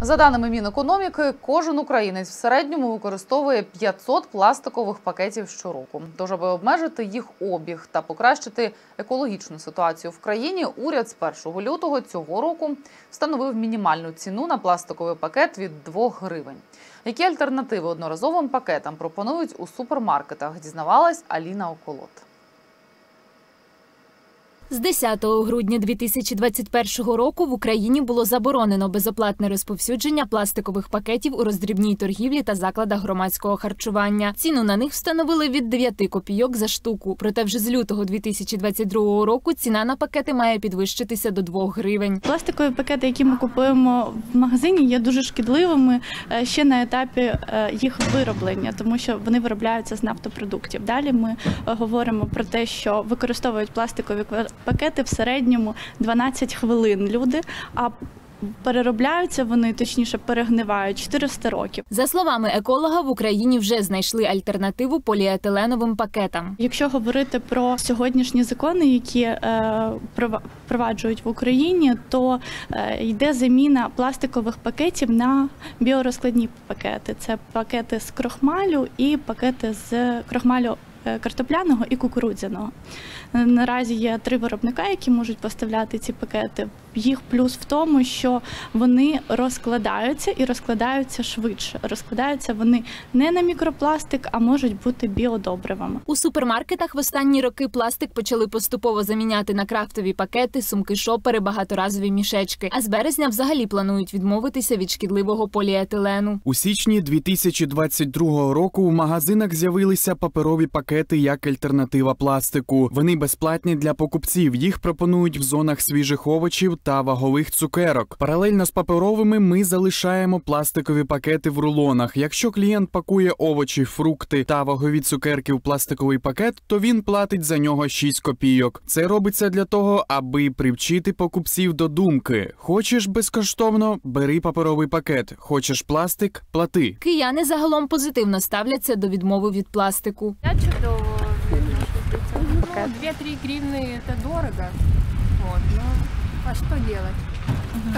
За даними Мінекономіки, кожен українець в середньому використовує 500 пластикових пакетів щороку. Тож, аби обмежити їх обіг та покращити екологічну ситуацію в країні, уряд з 1 лютого цього року встановив мінімальну ціну на пластиковий пакет від 2 гривень. Які альтернативи одноразовим пакетам пропонують у супермаркетах, дізнавалась Аліна Околот. З 10 грудня 2021 року в Україні було заборонено безоплатне розповсюдження пластикових пакетів у роздрібній торгівлі та закладах громадського харчування. Ціну на них встановили від 9 копійок за штуку. Проте вже з лютого 2022 року ціна на пакети має підвищитися до 2 гривень. Пластикові пакети, які ми купуємо в магазині, є дуже шкідливими е, ще на етапі е, їх вироблення, тому що вони виробляються з нафтопродуктів. Далі ми е, говоримо про те, що використовують пластикові пакети в середньому 12 хвилин люди, а переробляються вони, точніше, перегнивають 400 років. За словами еколога, в Україні вже знайшли альтернативу поліетиленовим пакетам. Якщо говорити про сьогоднішні закони, які е, прова- впроваджують в Україні, то е, йде заміна пластикових пакетів на біорозкладні пакети. Це пакети з крохмалю і пакети з крохмалю. Е, Картопляного і кукурудзяного Е, наразі є три виробника, які можуть поставляти ці пакети. Їх плюс в тому, що вони розкладаються і розкладаються швидше. Розкладаються вони не на мікропластик, а можуть бути біодобривами. У супермаркетах в останні роки пластик почали поступово заміняти на крафтові пакети, сумки, шопери, багаторазові мішечки. А з березня взагалі планують відмовитися від шкідливого поліетилену. У січні 2022 року у магазинах з'явилися паперові пакети як альтернатива пластику. Вони безплатні для покупців. Їх пропонують в зонах свіжих овочів та вагових цукерок. Паралельно з паперовими ми залишаємо пластикові пакети в рулонах. Якщо клієнт пакує овочі, фрукти та вагові цукерки в пластиковий пакет, то він платить за нього 6 копійок. Це робиться для того, аби привчити покупців до думки: хочеш безкоштовно, бери паперовий пакет. Хочеш пластик, плати. Кияни загалом позитивно ставляться до відмови від пластику. Я чудово. Ну, 2-3 гривни це дорого. Вот, ну, а що делать?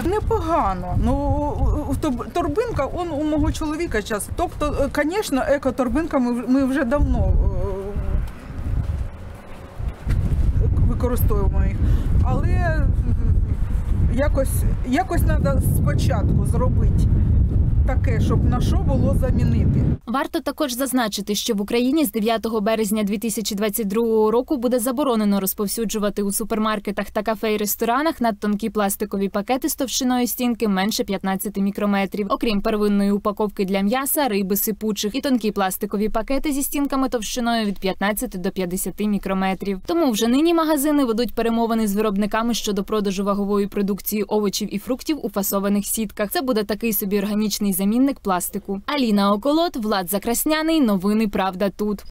Непогано. Ну, торбинка он у мого чоловіка зараз. Тобто, звісно, еко-торбинка ми, ми вже давно е, використовуємо їх. Але е, якось, якось треба спочатку зробити таке, щоб на що було замінити. Варто також зазначити, що в Україні з 9 березня 2022 року буде заборонено розповсюджувати у супермаркетах та кафе і ресторанах надтонкі пластикові пакети з товщиною стінки менше 15 мікрометрів, окрім первинної упаковки для м'яса, риби, сипучих і тонкі пластикові пакети зі стінками товщиною від 15 до 50 мікрометрів. Тому вже нині магазини ведуть перемовини з виробниками щодо продажу вагової продукції овочів і фруктів у фасованих сітках. Це буде такий собі органічний замінник пластику. Аліна Околот, Влад Закрасняний. Новини Правда тут.